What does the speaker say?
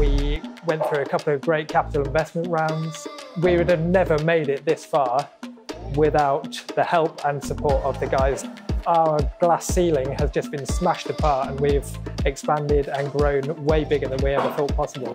We went through a couple of great capital investment rounds. We would have never made it this far without the help and support of the guys. Our glass ceiling has just been smashed apart and we've expanded and grown way bigger than we ever thought possible.